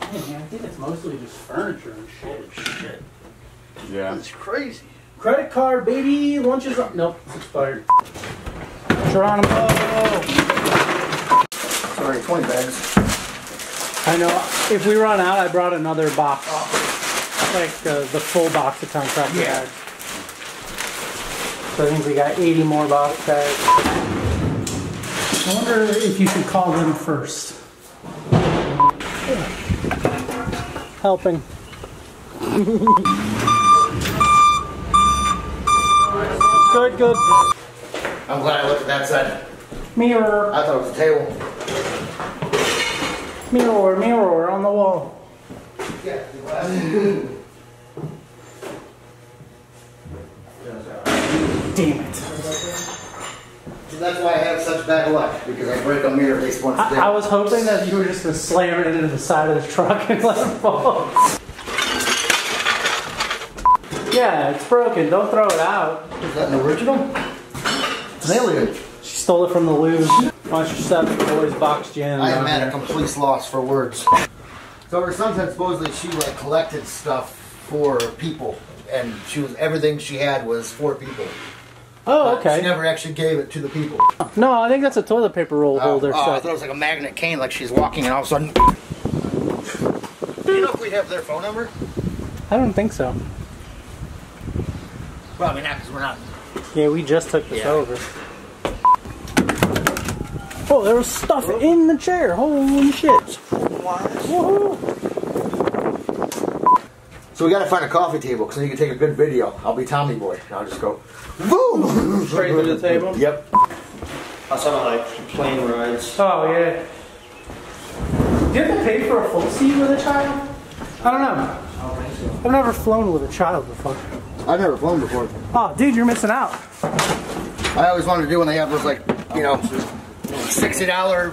Man, I think it's mostly just furniture and shit. Shit. Yeah. That's crazy. Credit card, baby. Lunch is up. Nope, it's expired. Geronimo. Sorry, 20 bags. I know. If we run out, I brought another box. Like uh, the full box of contractor Yeah. bags. So I think we got 80 more box bags. I wonder if you should call them first. Helping. good, good. I'm glad I looked at that side. Mirror, I thought it was a table. mirror, mirror on the wall. Yeah, the glass. Damn it. So that's why I have such bad luck, because I break a mirror at least once a I, day. I was hoping that you were just gonna slam it into the side of the truck and let it fall. Yeah, it's broken. Don't throw it out. Is that an original? It's an alien. She stole it from the loo. Watch your step, boys box gin. I am at a complete loss for words. So her son said supposedly she like collected stuff for people, and she was everything she had was for people. Oh, But She okay. never actually gave it to the people. No, I think that's a toilet paper roll Oh, holder. oh, I thought it was like a magnet cane, like she's walking and all of a sudden. Do you know if we have their phone number? I don't think so. Probably not, because we're not. Yeah, we just took this Yeah. over. Oh, there was stuff in the chair. Holy shit. Woohoo. So we gotta find a coffee table, because then you can take a good video. I'll be Tommy Boy. And I'll just go, boom! Straight to the table? Yep. I saw like plane rides. Oh, yeah. Do you have to pay for a full seat with a child? I don't know. I've never flown with a child before. I've never flown before. Oh, dude, you're missing out. I always wanted to do when they have those like, you know, sixty dollar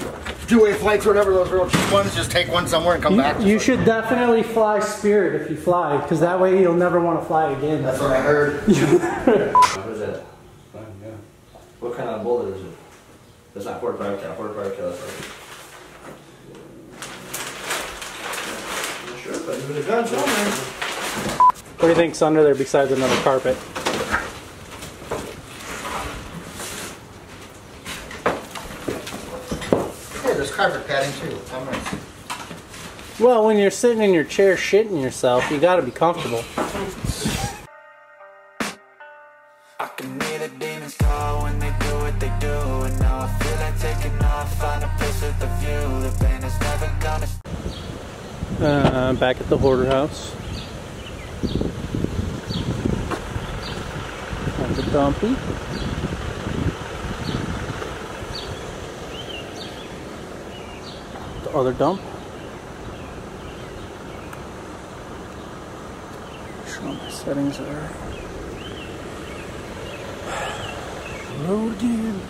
two-way flights or whatever those real cheap ones. Just take one somewhere and come back. You, you should definitely fly Spirit if you fly, because that way you'll never want to fly again. That's what I heard. What is that? Yeah. What kind of bullet is it? It's not 45 cal. 45 cal. That's right. Not Sure, but there's a gun somewhere. What do you think's under there besides another carpet? Yeah, there's carpet padding too. How nice. Well, when you're sitting in your chair shitting yourself, you gotta be comfortable. I can hear the demons call when they do what they do And now I feel like taking off, find a place with a view The pain is never gonna Uh, back at the hoarder house. That's a dumpy. The other dump. Make sure my settings are. Load again.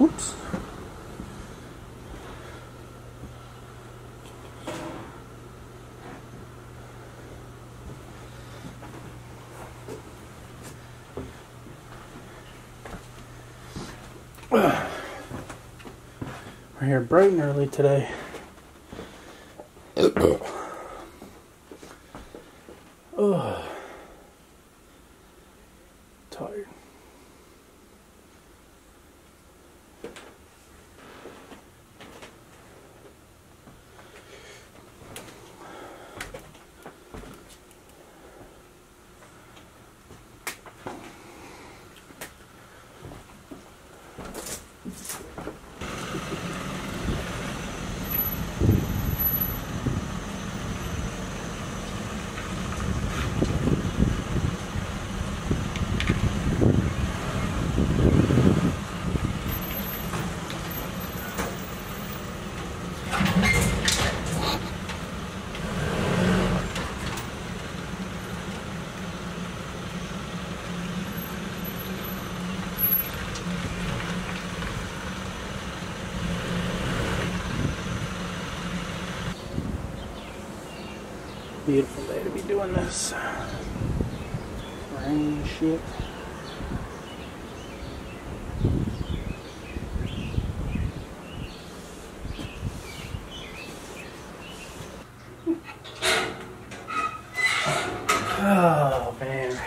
Oops. We're here bright and early today. Beautiful day to be doing this. shit. Oh man,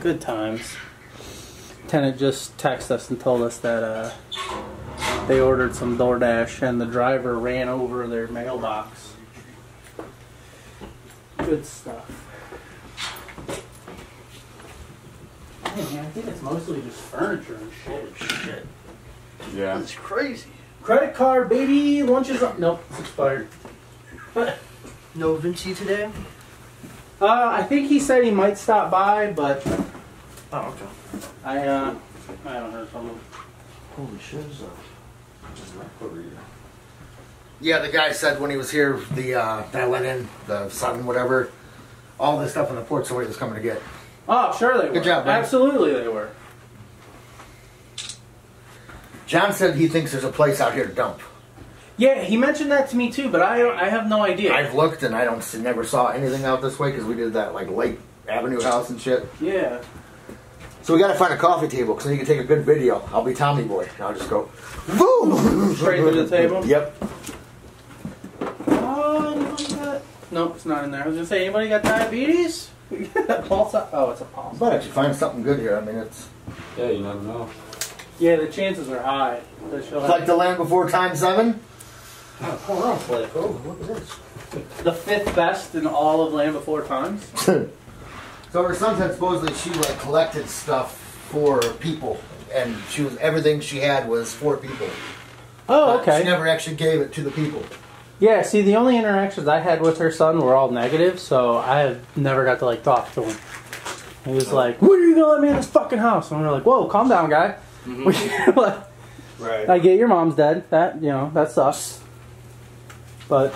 good times. Tenant just texted us and told us that uh, they ordered some DoorDash and the driver ran over their mailbox. Good stuff. Man, I think it's mostly just furniture and shit. Shit. Yeah. It's crazy. Credit card, baby. Lunch is up. Nope, it's expired. No Vinci today? Uh, I think he said he might stop by, but Oh, okay. I uh, I haven't heard from him. Holy shit, is a just record reader. Yeah, the guy said when he was here, the uh, that I let in the sun, whatever, all this stuff on the porch, somebody was coming to get. Oh, sure they were. Good job, buddy. Absolutely they were. John said he thinks there's a place out here to dump. Yeah, he mentioned that to me too, but I I have no idea. I've looked and I don't see, never saw anything out this way because we did that like Lake Avenue house and shit. yeah. So we got to find a coffee table because then you can take a good video. I'll be Tommy Boy. And I'll just go, boom, Straight to the table? Yep. Oh? Nope, it's not in there. I was gonna say, anybody got diabetes? pulse. Oh, it's a pulse. But actually find something good here. I mean, it's, Yeah, you never know. Yeah, the chances are high that she'll it's have like the land before time seven. Oh, hold on, Blake. Oh, look at this. the fifth best in all of Land Before Times. So her son said supposedly she like collected stuff for people, and she was everything she had was for people. Oh, But She never actually gave it to the people. Yeah, see, the only interactions I had with her son were all negative, so I have never got to like talk to him. He was oh. like, "When are you gonna let me in this fucking house?" And we are like, "Whoa, calm down, guy." Mm-hmm. Right. I get your mom's dead. That you know that sucks, but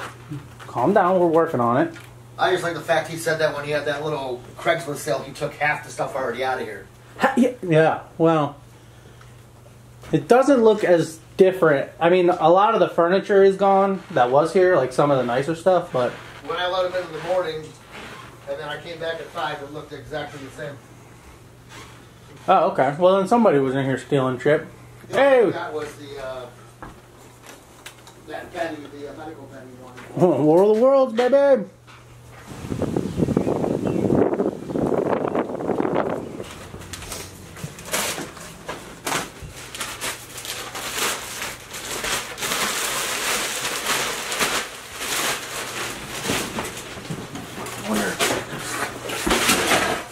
calm down. We're working on it. I just like the fact he said that when he had that little Craigslist sale, he took half the stuff already out of here. Ha- yeah, Yeah, well, it doesn't look as different. I mean, a lot of the furniture is gone that was here, like some of the nicer stuff, but When I let him in in the morning, and then I came back at five, it looked exactly the same. oh, okay. Well, then somebody was in here stealing shit. The Hey, that was the uh, that penny, the uh, medical penny one. War of the Worlds, baby.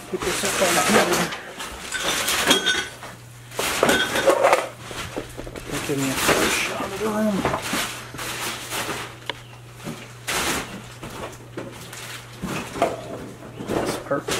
Put this up on here. Give me a fresh shot of the room. That's perfect.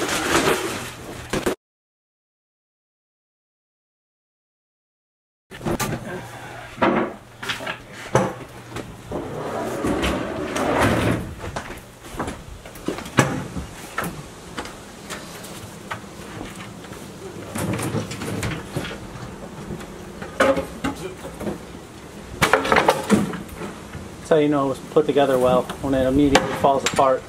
That's how you know it was put together well when it immediately falls apart.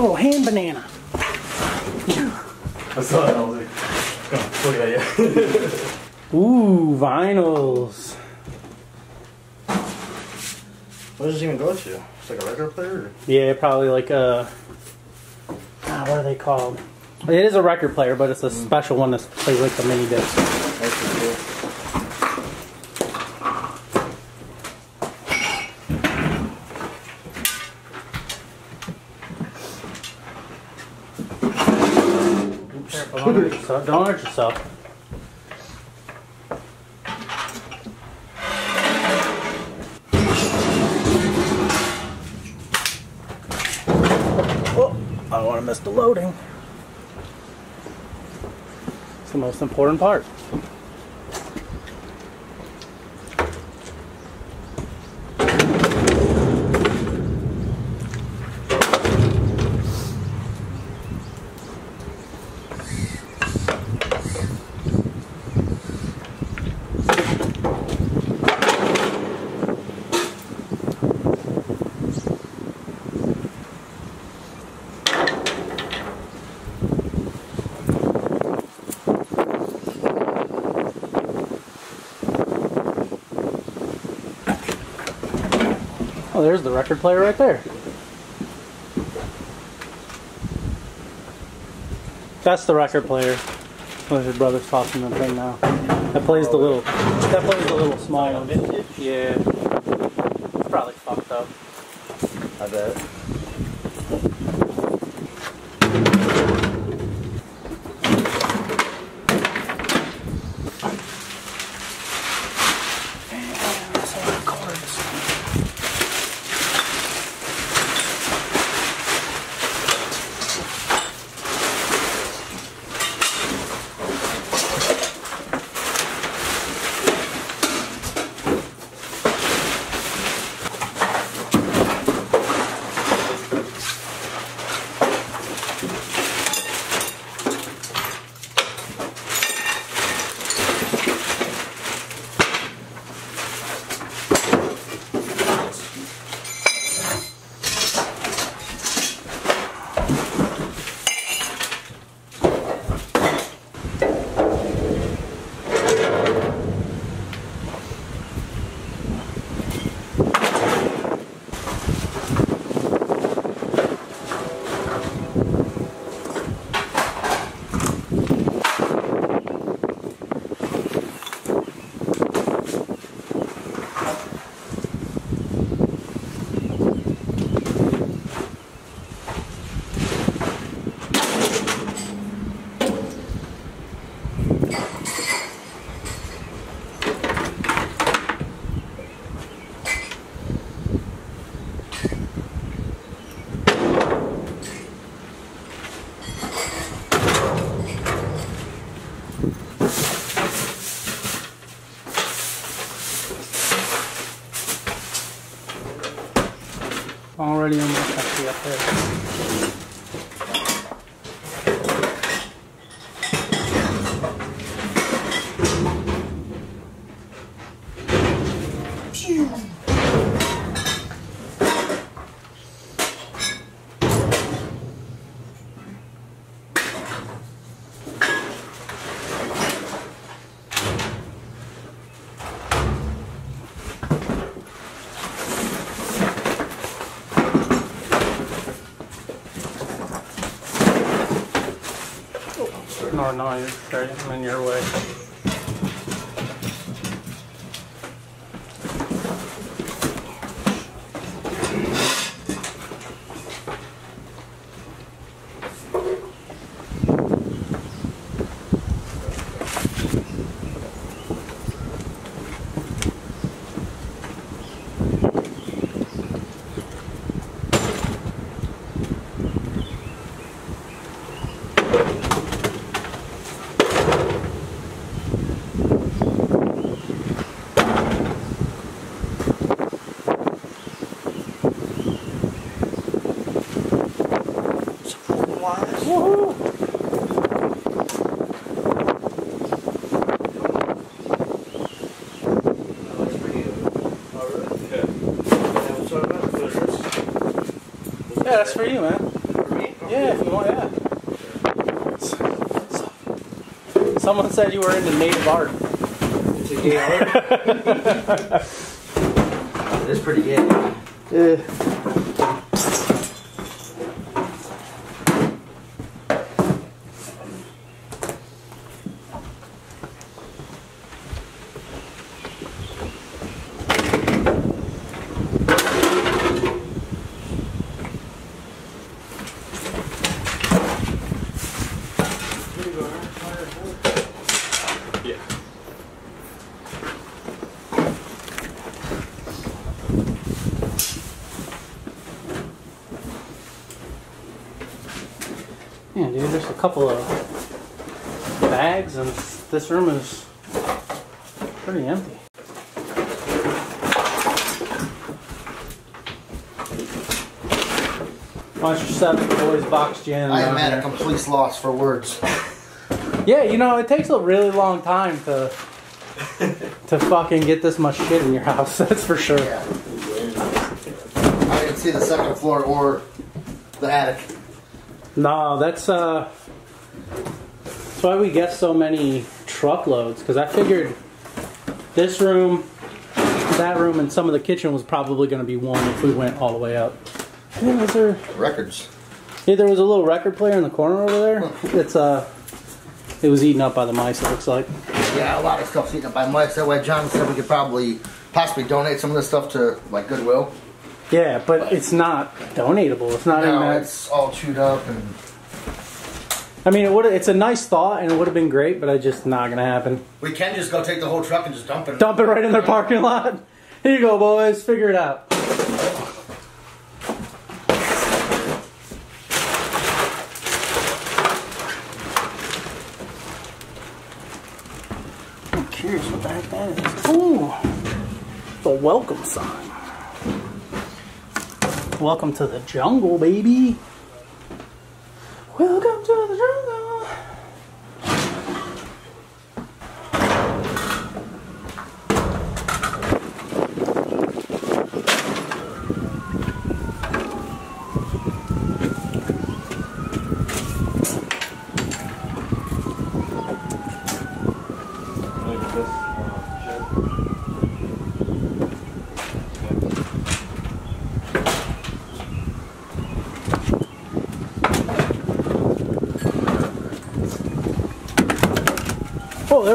Yo, hand banana. I saw that. I was like, look at you. Ooh, vinyls. What does this even go to? It's like a record player? Or? Yeah, probably like a. Ah, what are they called? It is a record player, but it's a special one that plays like the mini disc. That's pretty cool. Careful, don't hurt yourself. Don't hurt yourself. Oh, I don't want to miss the loading. It's the most important part. There's the record player right there. That's the record player. Well, your brother's tossing the thing now. That plays the little. That plays the little small one. Yeah. It's probably fucked up. I bet. Straight. I'm in your way. That's for you, man. For me? Yeah, if you want, yeah. Someone said you were into native art. Gay art. pretty gay. Yeah. Yeah, of bags, and this room is pretty empty. Bunch of seven boys box gin. I am at a complete loss for words. Yeah, you know, it takes a really long time to to fucking get this much shit in your house. That's for sure. Yeah. I didn't see the second floor or the attic. No, that's uh, that's why we get so many truckloads. Because I figured this room that room and some of the kitchen was probably going to be one if we went all the way up. Yeah, was there? Records. Yeah, there was a little record player in the corner over there. It's uh, it was eaten up by the mice. It looks like. Yeah, a lot of stuff's eaten up by mice. That way, John said we could probably possibly donate some of this stuff to like Goodwill. Yeah, but it's not donatable. It's not in No, that. it's all chewed up and I mean, it would. It's a nice thought, and it would have been great, but it's just not gonna happen. we can just go take the whole truck and just dump it. Dump it right in their parking lot. Here you go, boys. Figure it out. I'm curious what the heck that is. Ooh, the welcome sign. Welcome to the jungle, baby. Welcome to the jungle.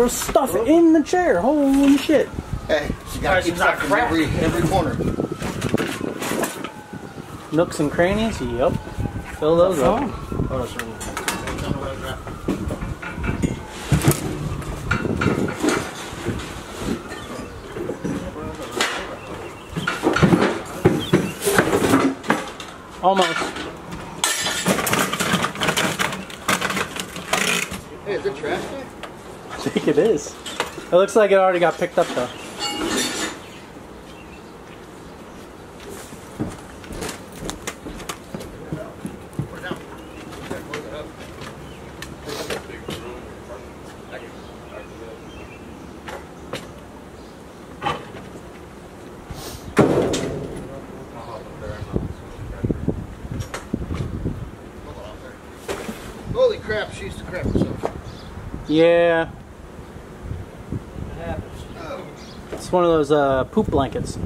There was stuff in the chair. Holy shit. Hey, you gotta keep stuff in every every corner. Nooks and crannies. Yep. Fill those up. Almost. Hey, is it trash day? I think it is. It looks like it already got picked up though. Holy crap, she used to crap herself. Yeah, Oh. it's one of those uh, poop blankets.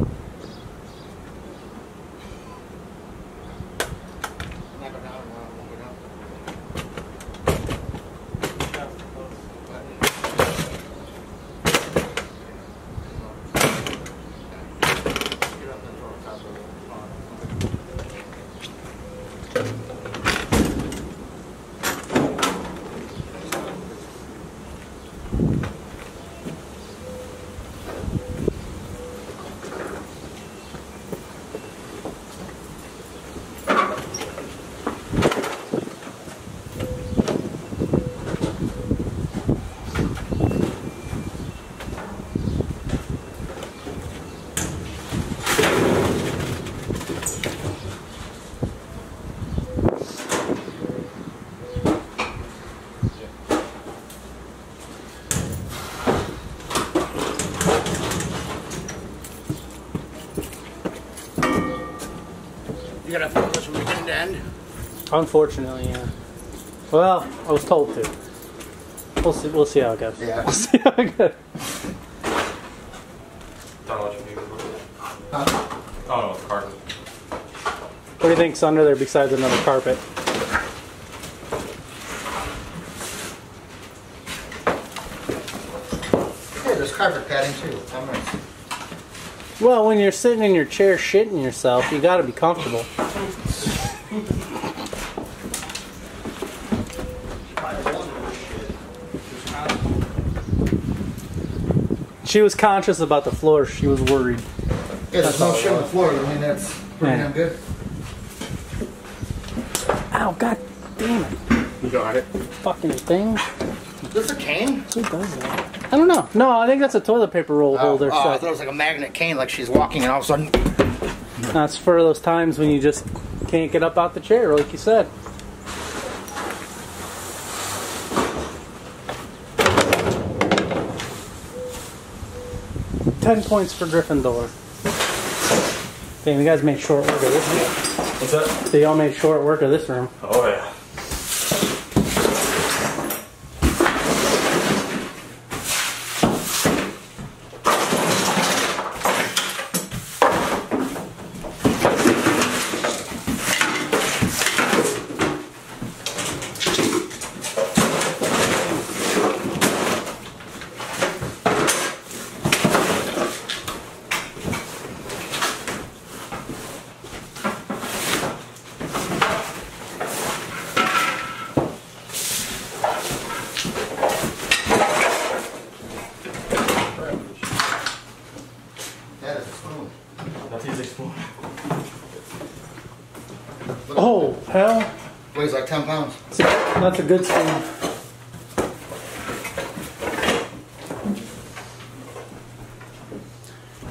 Unfortunately, yeah. Well, I was told to. We'll see. We'll see how it goes. Yeah. We'll see how it goes. Don't what you mean. Huh? Oh no, it's carpet. What do you think's under there besides another carpet? Hey, there's carpet padding too. Nice. Well, when you're sitting in your chair shitting yourself, you got to be comfortable. She was conscious about the floor. She was worried. Yeah, there's no shit on the floor. I mean, that's pretty Yeah. damn good. Ow, god damn it. You got it. Fucking thing. Is this a cane? Who does that? I don't know. No, I think that's a toilet paper roll oh, holder. Oh, I thought it was like a magnet cane, like she's walking and all of a sudden. that's for those times when you just can't get up out the chair, like you said. Ten points for Gryffindor. Damn, you guys made short work of this room. What's that? So y'all made short work of this room. Oh yeah. Hell, Weighs like 10 pounds. that's a good spoon.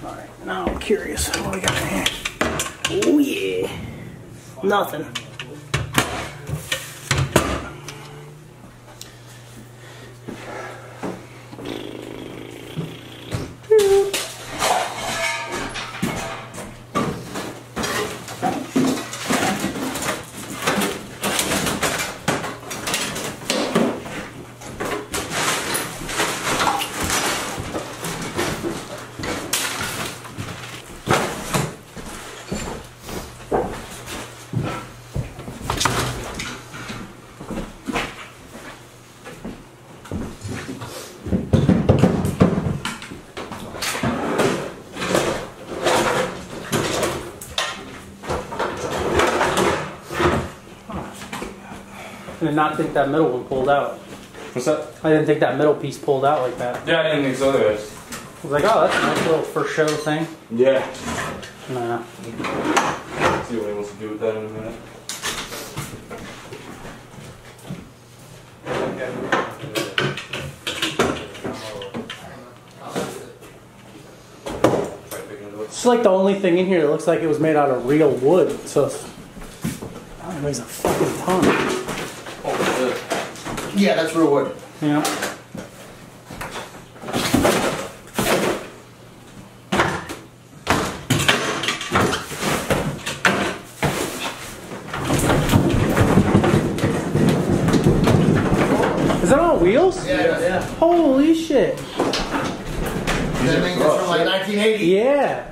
Alright, now I'm curious. What we got in here? Oh yeah. Nothing. I did not think that middle one pulled out. What's that? I didn't think that middle piece pulled out like that. Yeah, I didn't think so anyways. I was like, oh, that's a nice little for show thing. Yeah. Nah. See what he wants to do with that in a minute. It's like the only thing in here that looks like it was made out of real wood. So it's, it weighs a fucking ton. Yeah, that's real wood. Yeah. Is that on wheels? Yeah, yeah. Holy shit. That thing is from like 1980. Yeah.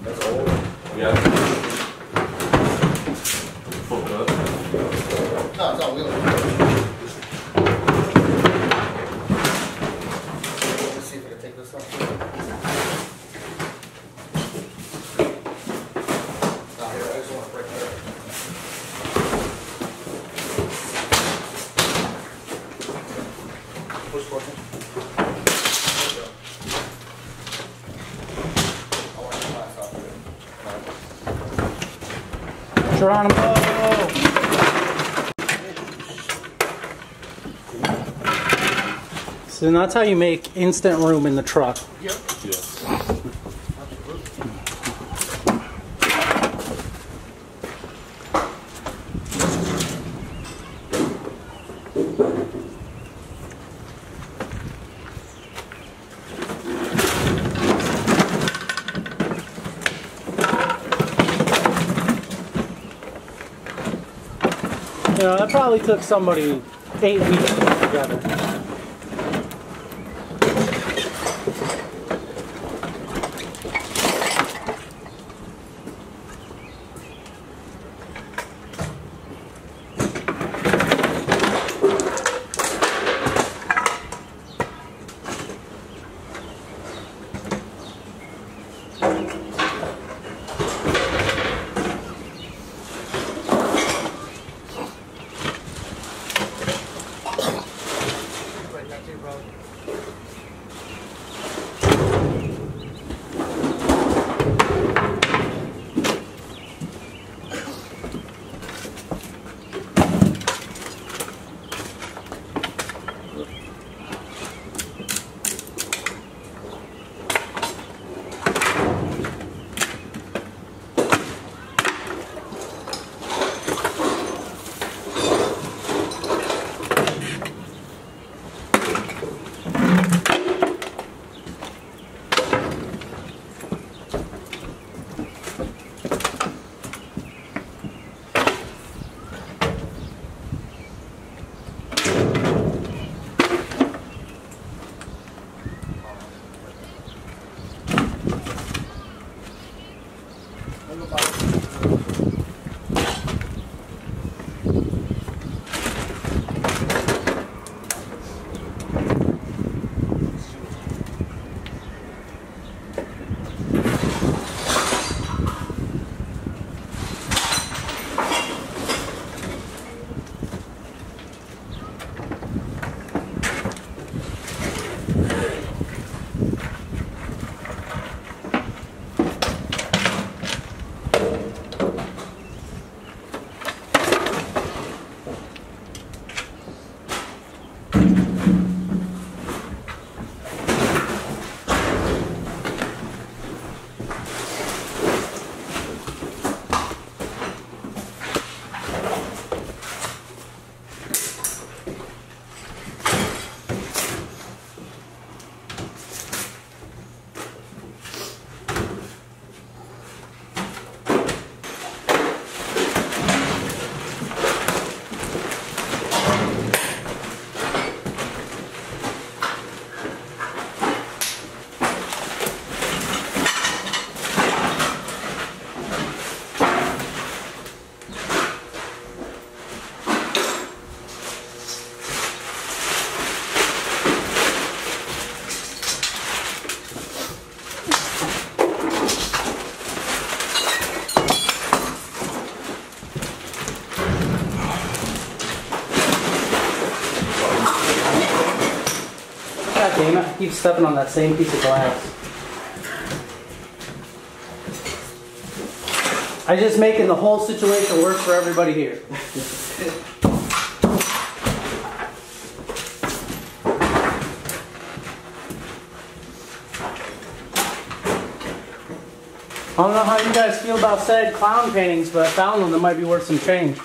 That's old. Yeah. Flip it up. No, it's not wheel. Let's see if I can take this off. Oh, here, I just want to break that. Push button. I want the glass off of it. Geronimo. So that's how you make instant room in the truck. Yeah. You know, that probably took somebody eight weeks to put together. Road. Keep stepping on that same piece of glass. I'm just making the whole situation work for everybody here. I don't know how you guys feel about said clown paintings, but I found one that might be worth some change.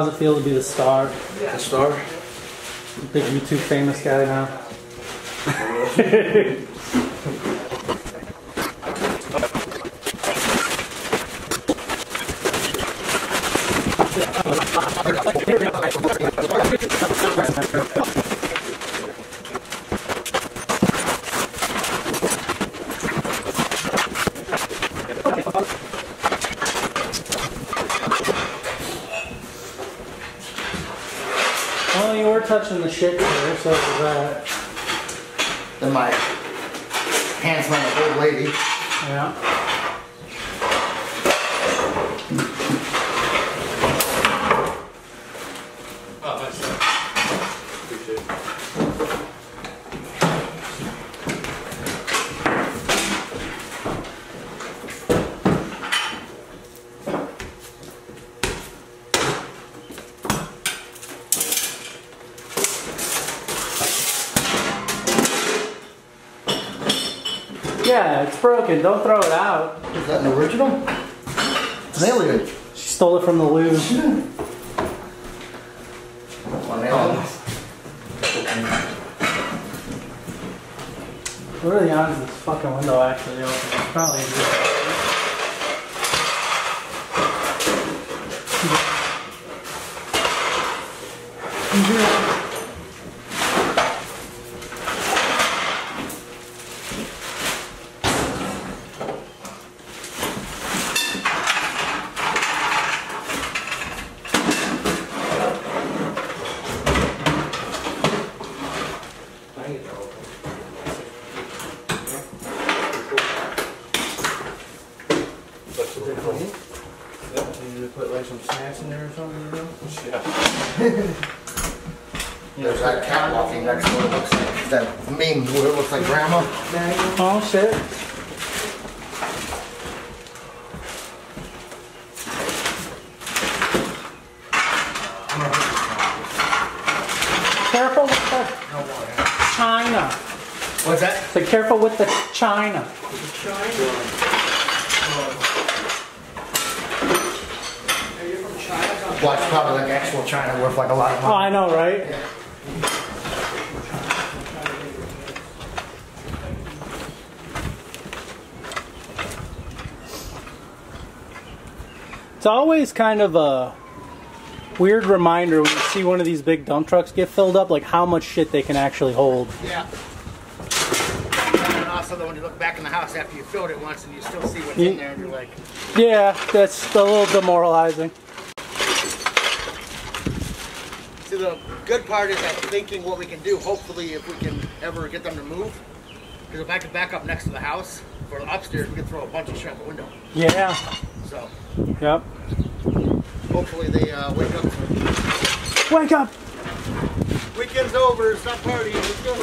How's it feel to be the star? The star? Big YouTube famous guy now. Well, you were touching the shit there, so was that. Then my hands smell like old lady. Yeah. Oh, nice. Appreciate it. Yeah, it's broken. Don't throw it out. Is that an original? It's an alien. She stole it from the Louvre. One alien. What are the odds this fucking window actually opens? Probably. I can get that open. You put like some snacks in there or something, you know? Yeah. There's that cat walking next door. It looks like that meme where it looks like grandma. Oh shit. Careful with the China. What's that? So careful with the China. Watch probably like actual China worth like a lot of money. Oh. I know, right? It's always kind of a weird reminder when you see one of these big dump trucks get filled up, like how much shit they can actually hold. Yeah. And also, when you look back in the house after you filled it once and you still see what's in there, and you're like, Yeah, that's a little demoralizing. see, the good part is that thinking what we can do. Hopefully, if we can ever get them to move, Because if I could back up next to the house for the upstairs, we could throw a bunch of shit out the window. Yeah. So Yep. hopefully they uh, wake up. Wake up! Weekend's over. Stop partying. Let's go.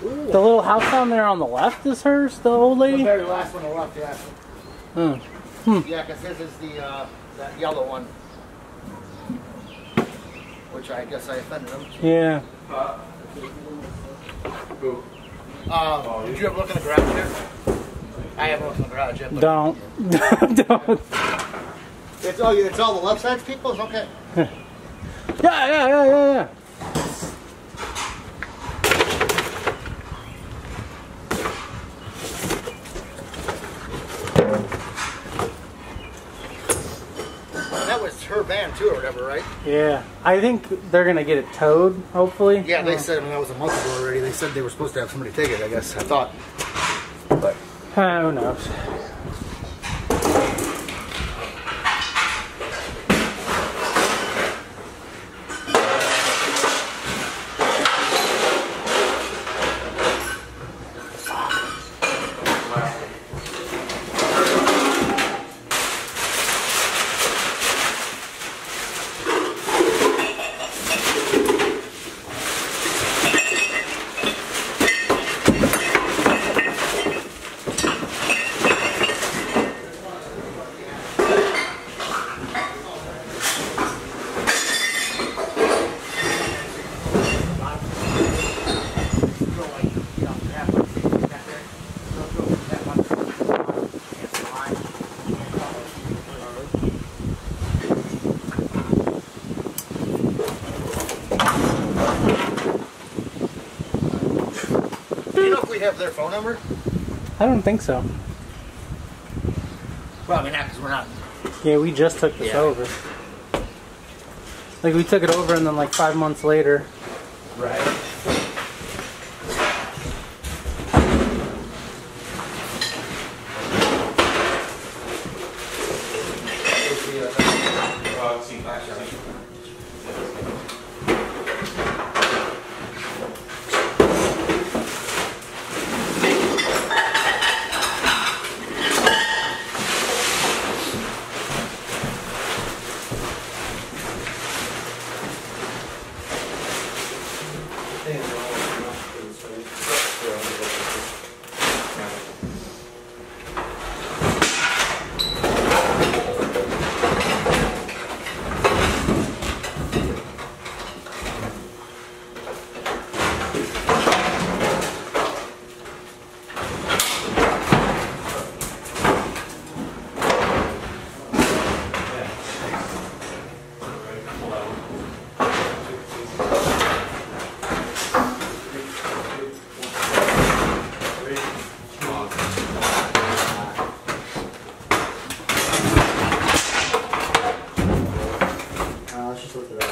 The little house down there on the left is hers, the old lady? The very last one on the left, yeah. Hmm. Yeah, because this is the uh, that yellow one, which I guess I offended them. Yeah. Who? Uh, did you ever look in the garage here? I haven't looked in the garage yet. Don't. Don't. It's all it's all the left side's people. It's okay. Yeah, yeah, yeah, yeah, yeah. And that was her van too, or whatever, right? Yeah. I think they're gonna get it towed, hopefully. Yeah, they said I mean, that was a month ago already. They said they were supposed to have somebody take it. I guess I thought, but Uh, who knows? Phone number? I don't think so. Well, I mean, not because we're not. Yeah, we just took this Yeah. over. Like we took it over and then like five months later. Right. Uh, see, actually. Uh, let's just look it up.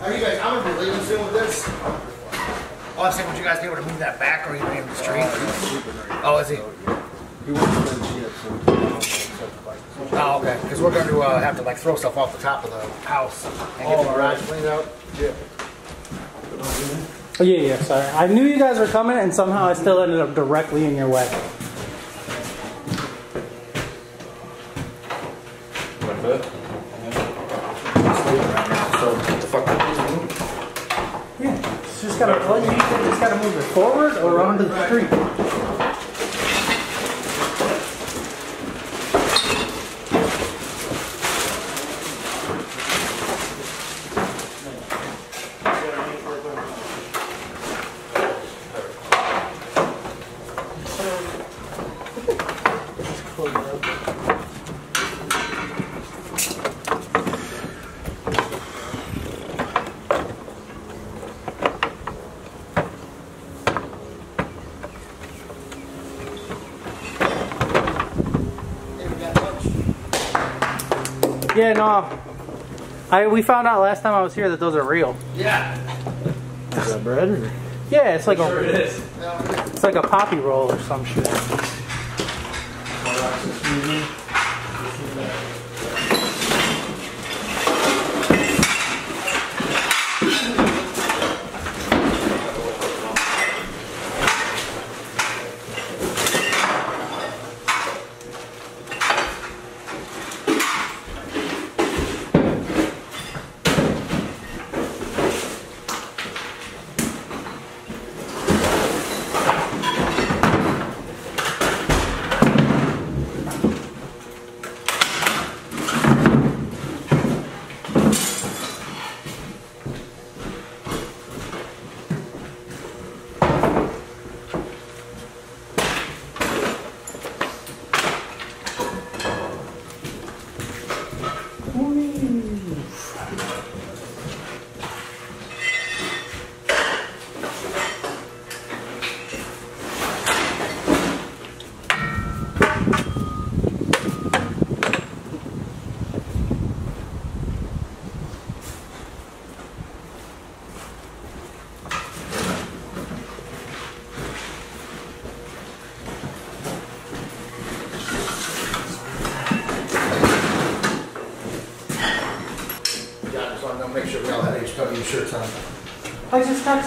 Are you guys? I'm gonna be leaving soon with this. Oh, I was saying, would you guys be able to move that back, or you in the street? Oh, is he? Oh, okay. Because we're going to uh, have to like throw stuff off the top of the house and get the garage cleaned out. Yeah. Oh yeah, yeah. Sorry, I knew you guys were coming, and somehow I still ended up directly in your way. I we found out last time I was here that those are real. Yeah. Is that bread or? Yeah, it's like Sure a it is. it's like a poppy roll or some shit.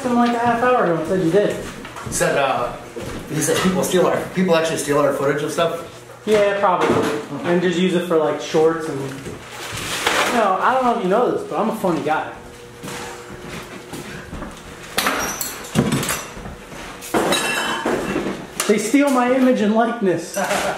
Him like a half hour ago and said you did. He said, uh, he said people steal our, people actually steal our footage of stuff. Yeah, probably. And just use it for like shorts and. You know, I don't know if you know this, but I'm a funny guy. They steal my image and likeness.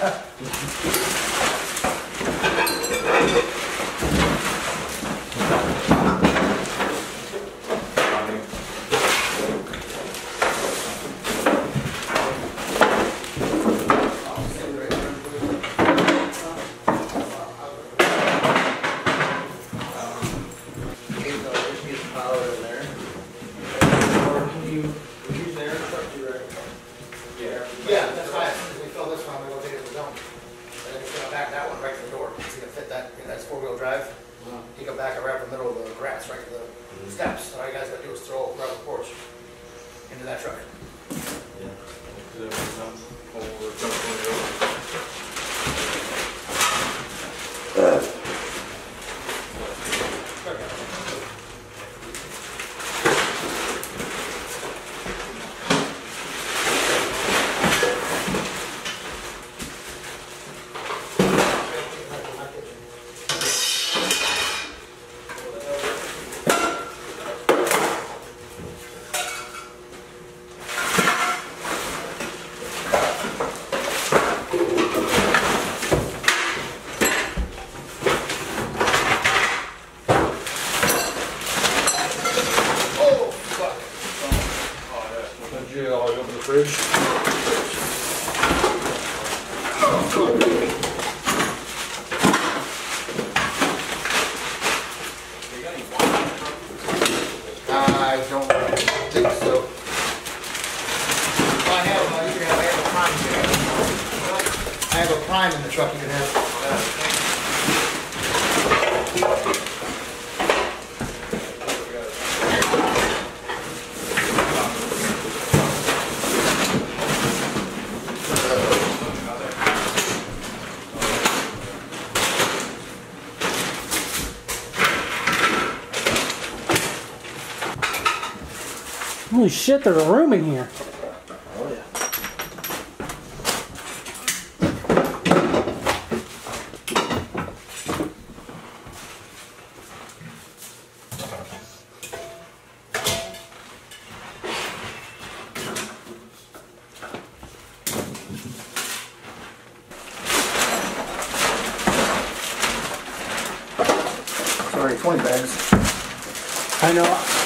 Holy shit, there's a room in here.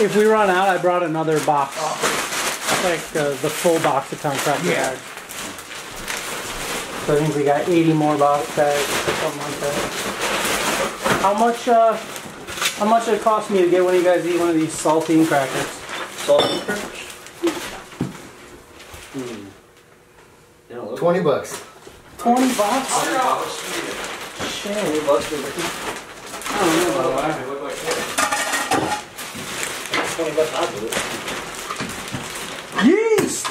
if we run out, I brought another box. Like uh, the full box of contractor yeah. bags. So I think we got 80 more box bags, something like that. How much, uh, how much did it cost me to get one of you guys eat one of these saltine crackers? Saltine crackers? Hmm. 20 bucks. 20 bucks? 20 bucks. Shit. 20 bucks. I don't know. 20 bucks, I'll do it. Yeast!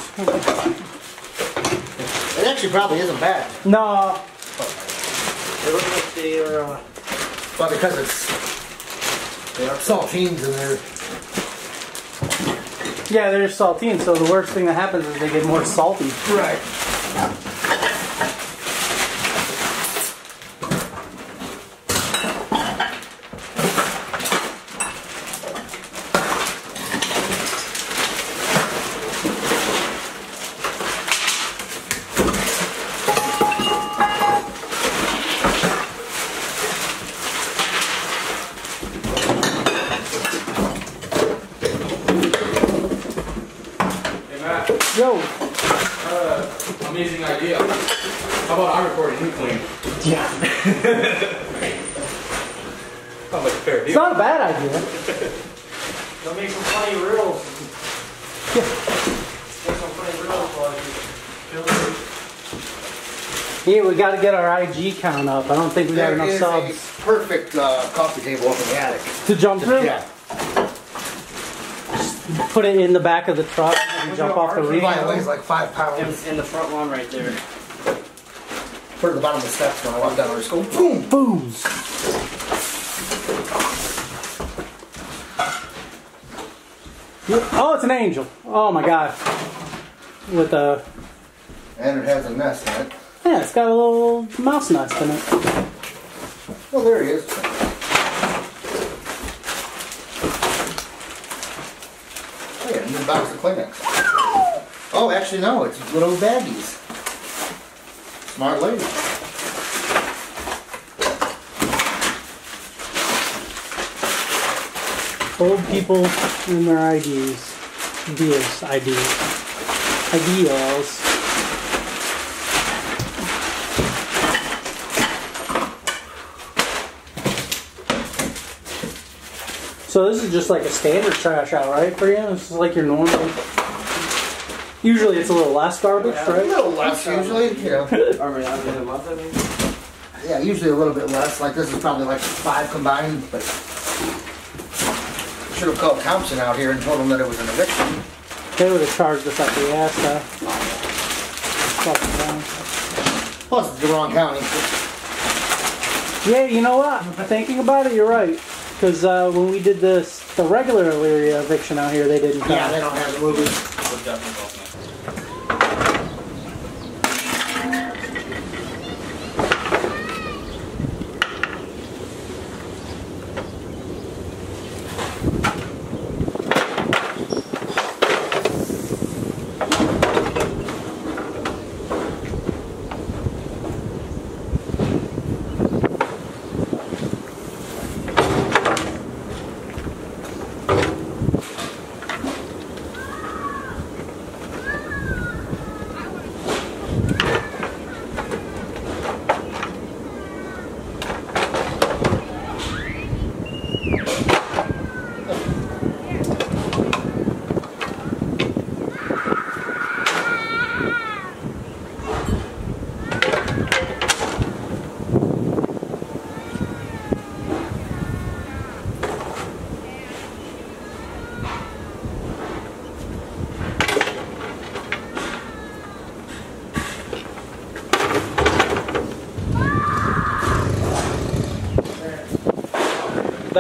it actually probably isn't bad. No. It looks like the, uh, well, because it's they are saltines in there. Yeah, they're saltines, so the worst thing that happens is they get more salty. Right. It. Yeah, we gotta get our IG count up. I don't think we got There enough is subs a perfect uh, coffee table up in the attic. to jump through. Yeah. Just Put it in the back of the truck and jump off the It roof. probably weighs like five pounds. In, in the front one right there. Put it at the bottom of the steps when I walk down there. Just go boom. Booms! Oh, it's an angel. Oh my god. With a. And it has a nest in it. Yeah, it's got a little mouse nest in it. Well, there he is. Oh, yeah, new box of Kleenex. Oh, actually, no, it's little baggies. Smart lady. Old people and their IDs. Ideas. IDs. Ideals. So this is just like a standard trash out, right, for you? This is like your normal. Usually it's a little less garbage, A right? little less usually, you know. Or maybe a month, I mean. Yeah, usually a little bit less. Like this is probably like five combined, but should have called Thompson out here and told him that it was an eviction. They would have charged us up the ass, though. Plus, it's the wrong county. Yeah, you know what? Thinking about it, you're right. Because uh, when we did this, the regular Elyria eviction out here, they didn't come. Yeah, they don't have the movies.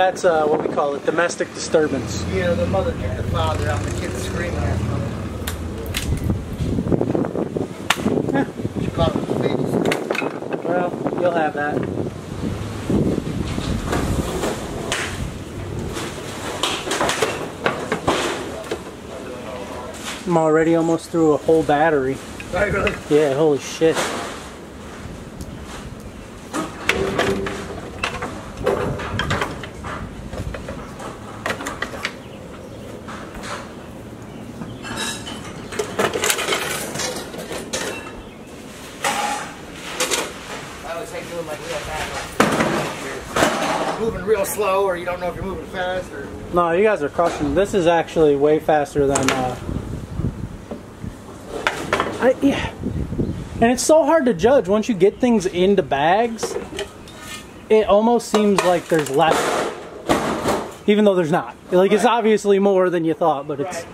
That's uh, what we call it, domestic disturbance. You know, the mother and the father out, the kids screaming at them. She caught them babies. Well, you'll have that. I'm already almost through a whole battery. Right, really? Yeah, holy shit. I always hate doing like real fast. You're moving real slow, or you don't know if you're moving fast, or No, you guys are crushing. This is actually way faster than. Uh, I yeah, and it's so hard to judge once you get things into bags. it almost seems like there's less, even though there's not. Like it's obviously more than you thought, but it's.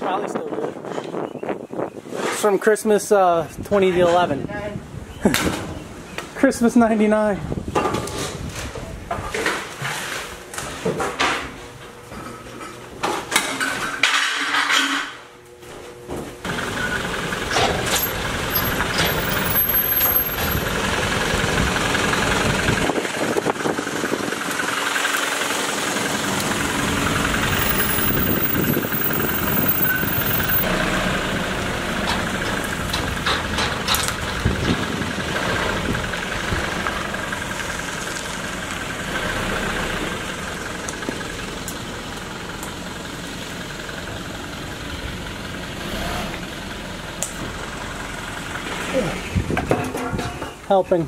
Probably still good. It's from Christmas uh, 2011. Christmas 99. Helping.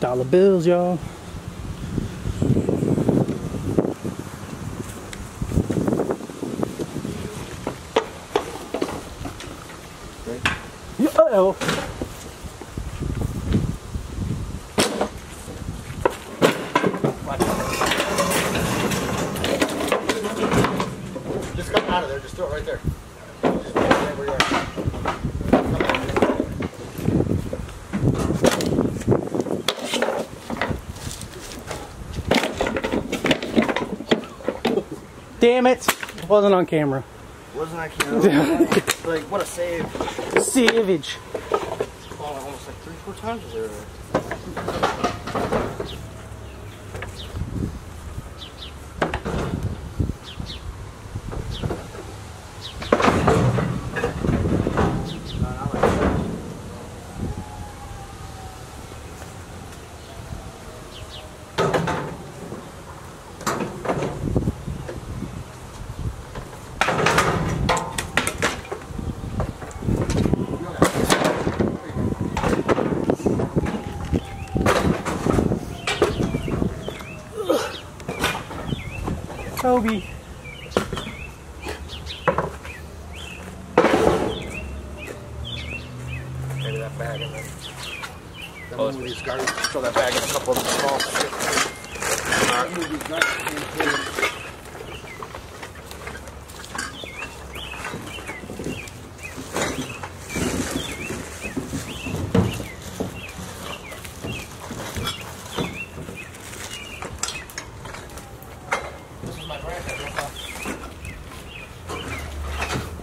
Dollar bills, y'all. Yeah, Uh-oh. Just come out of there, just throw it right there. Just throw it right where you are. Come out. Damn it. It wasn't on camera. Wasn't I kidding? like, what a save. Savage. Falling almost like three, four times there. Toby. Maybe that bag and then. Then we'll move these garbage, throw that bag in a couple of them small. Move these garbage cans in. This is my brand.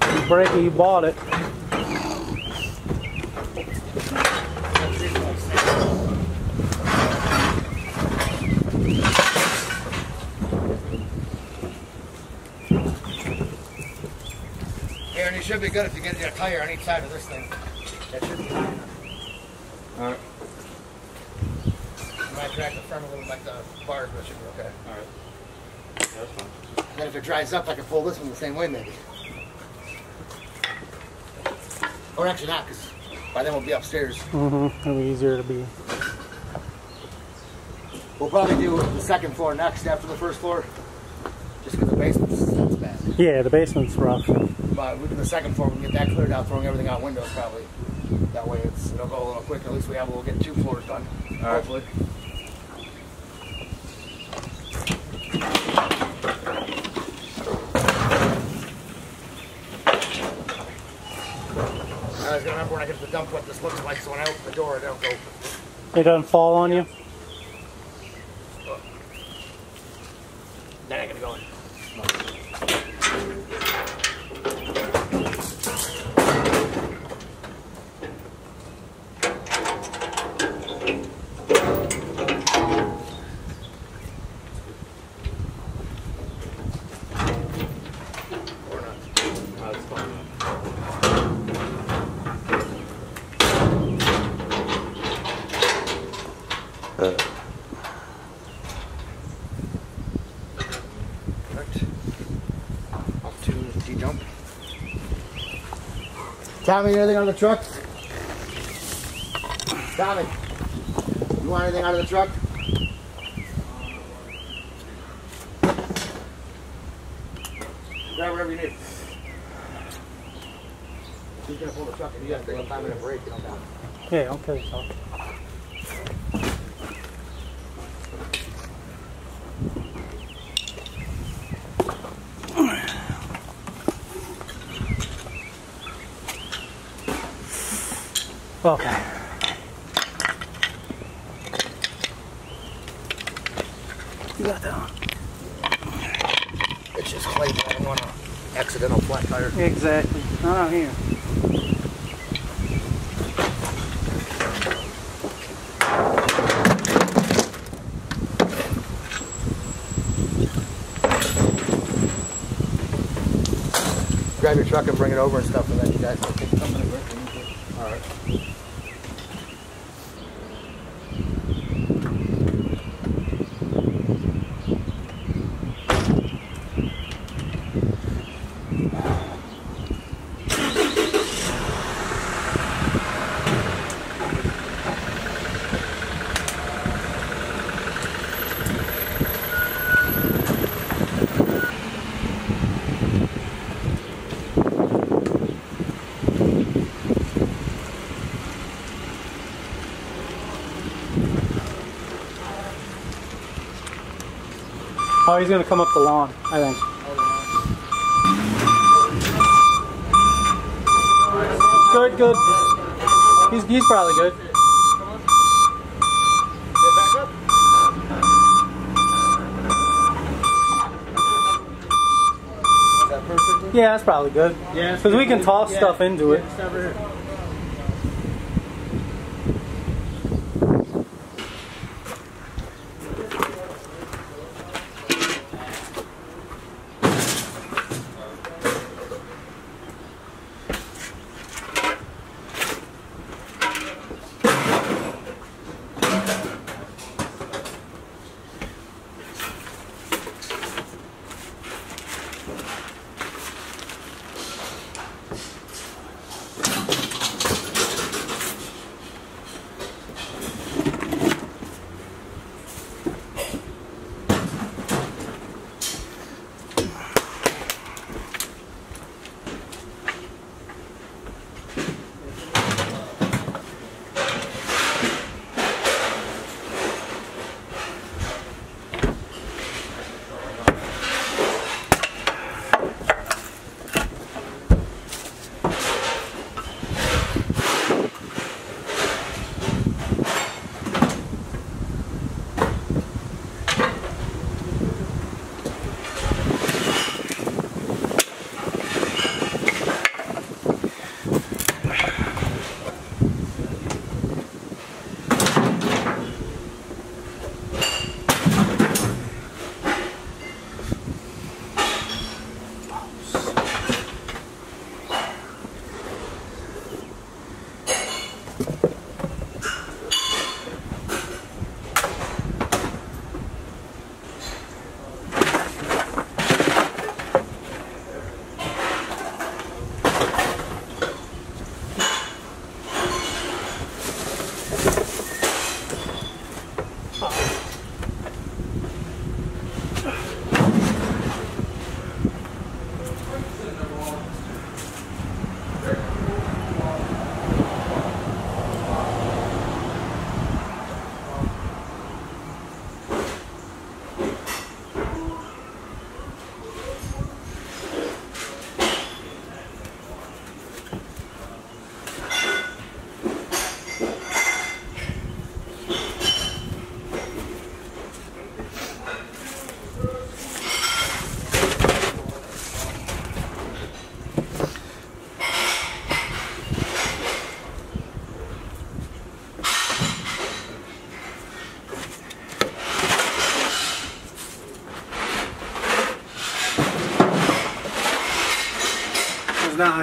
I don't know. You break bought it. Aaron, you should be good if you get your tire on each side of this thing. That should be high enough. Alright. You might drag the front a little like the bars, but it should be okay. Alright. That's fine. Then if it dries up, I can pull this one the same way maybe. Or actually not, because by then we'll be upstairs. Mm-hmm. It'll be easier to be. We'll probably do the second floor next after the first floor. Just because the basement's that's bad. Yeah, the basement's rough. But we do the second floor, we can get that cleared out, throwing everything out windows probably. That way it's it'll go a little quicker. At least we have we'll get two floors done. Hopefully. I was gonna remember when I get to the dump what this looks like, so when I open the door, it don't go. It doesn't fall on you. Correct. Up to the jump. Tommy, anything on the truck? Tommy, you want anything out of the truck? Grab whatever you need. He's gonna pull the truck and you have to take a five break and come down. Yeah, okay, so. Okay. You got that one? It's just clay, I don't want an accidental flat tire. Exactly. Not out here. Grab your truck and bring it over and stuff, and then you guys can something to work. All right. He's gonna come up the lawn, I think. Good, good. He's, he's probably good. Get back up. Is that perfect? Yeah, that's probably good. Yeah. Because we can toss stuff into it.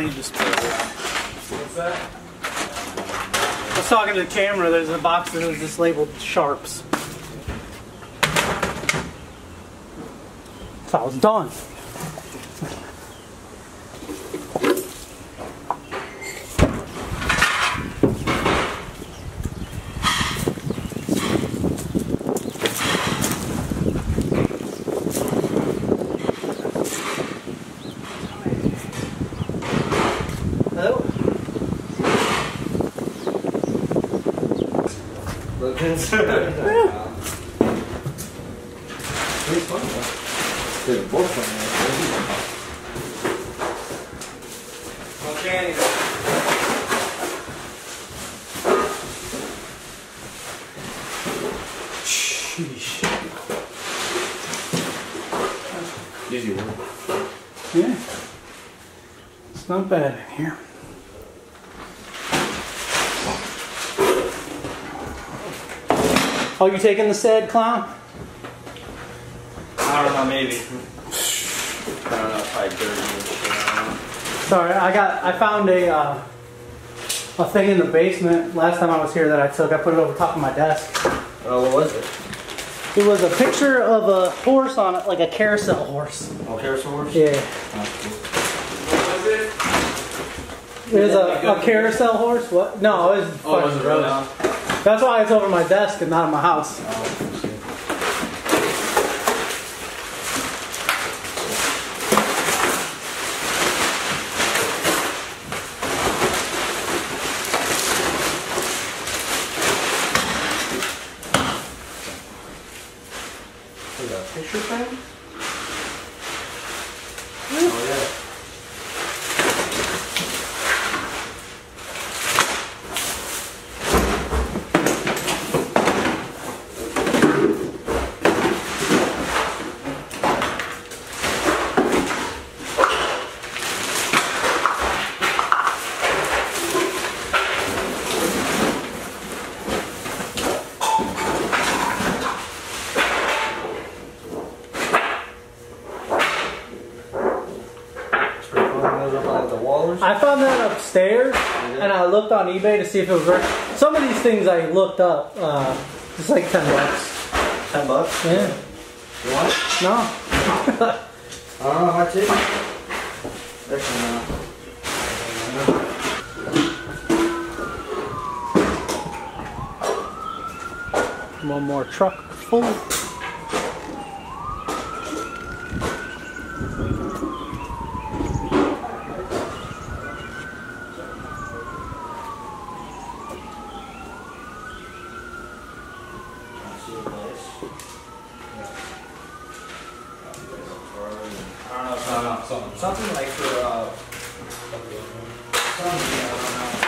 What's that? I was talking to the camera, there's a box that was just labeled Sharps. So I was done. It's fun though. Dude, both fun. Okay. Sheesh. Easy work. Yeah. It's not bad in here. Oh, you taking the sad clown? I don't know, maybe. I don't know if I dirty and shit. Don't know. Sorry, I got I found a uh, a thing in the basement last time I was here that I took. I put it over top of my desk. Oh, what was it? It was a picture of a horse on it, like a carousel horse. Oh, carousel horse? Yeah. What was it? It was a, a carousel horse. What? No, it was. Oh, was it gross. really? That's why it's over my desk and not in my house. Was that a picture frame? Oh, yeah. It's pretty cool. It goes up on like the wall or something. I found that upstairs, and I looked on eBay to see if it was worth. Some of these things I looked up. Uh, it's like ten bucks. Ten bucks? Yeah. You want it? No. I don't know, I might take. Actually, no. One more truck full. See the place. I don't know, I don't know, something. something like for, uh, something, I don't know.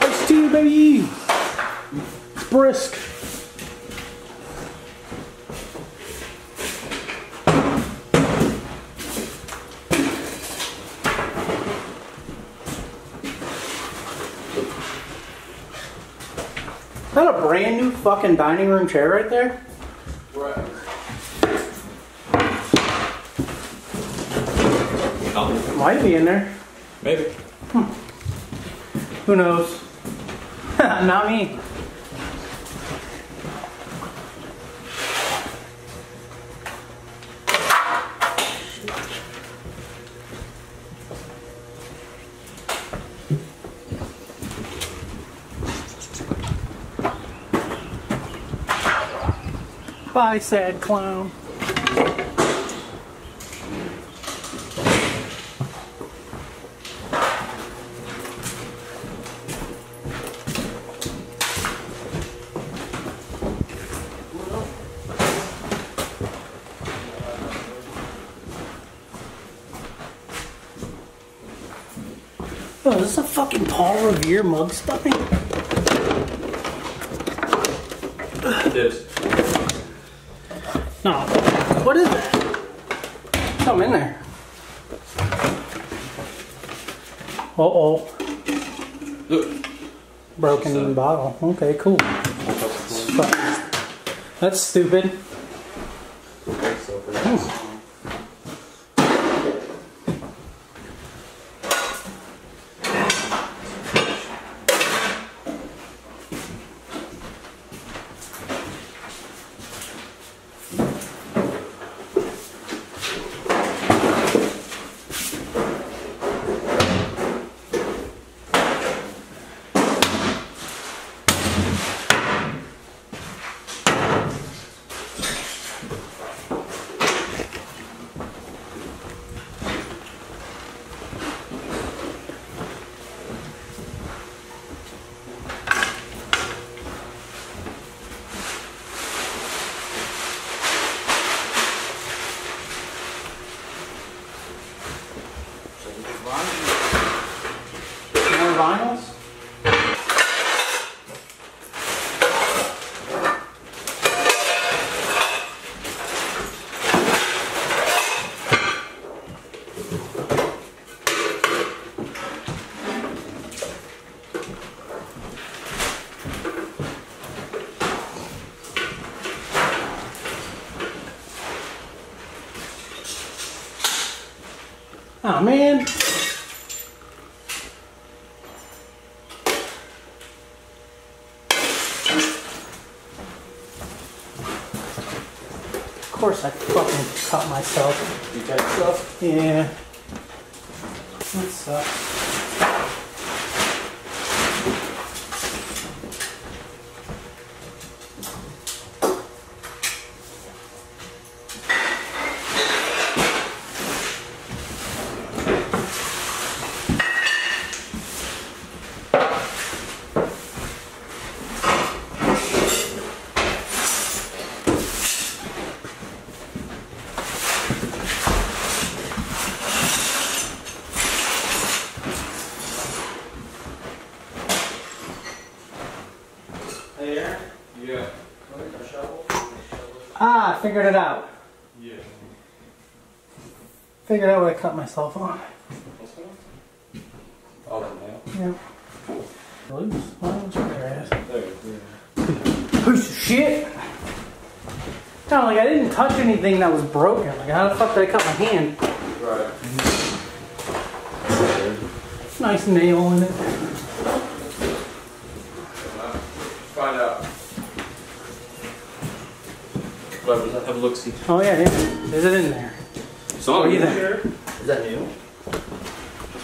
Ice tea, baby. It's brisk. Is that a brand new fucking dining room chair right there? Right. Might be in there. Maybe. Hmm. Who knows? Not me. Bye, sad clown. Oh, is this a fucking Paul Revere mug stuffing? It is. What is that? Something in there. Uh oh. Look. Broken bottle. Okay, cool. That's stupid. I fucking cut myself. You cut yourself? Yeah. That sucks. Hey, Aaron. Yeah. Ah, I figured it out. Yeah. Figured out what I cut myself on. Oh, the nail. Yeah. Loose. Why don't you grab? There you Piece of shit. No, like I didn't touch anything that was broken. Like how the fuck did I cut my hand? go. Right. Nice nail in it. Find out. Whatever, have a look see. Oh yeah, yeah. Is it in there? So What do you think? Is that new?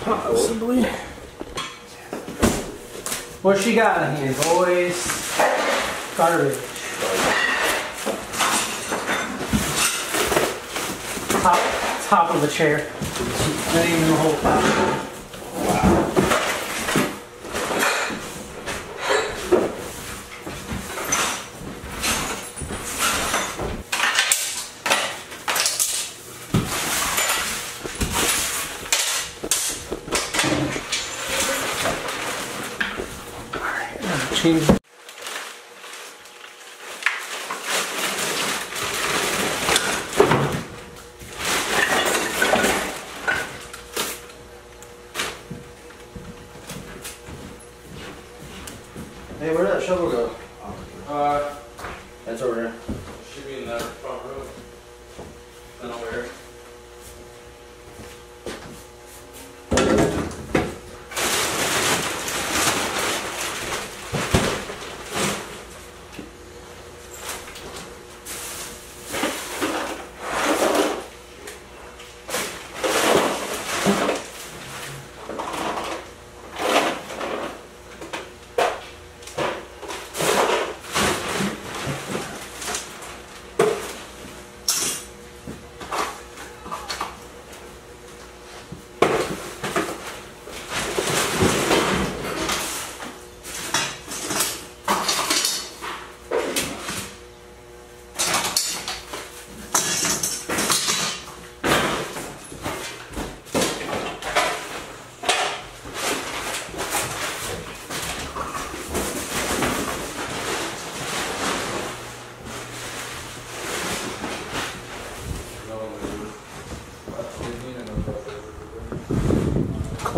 Possibly. What she got in here, boys? Garbage. Top, top of the chair. Not even the whole top.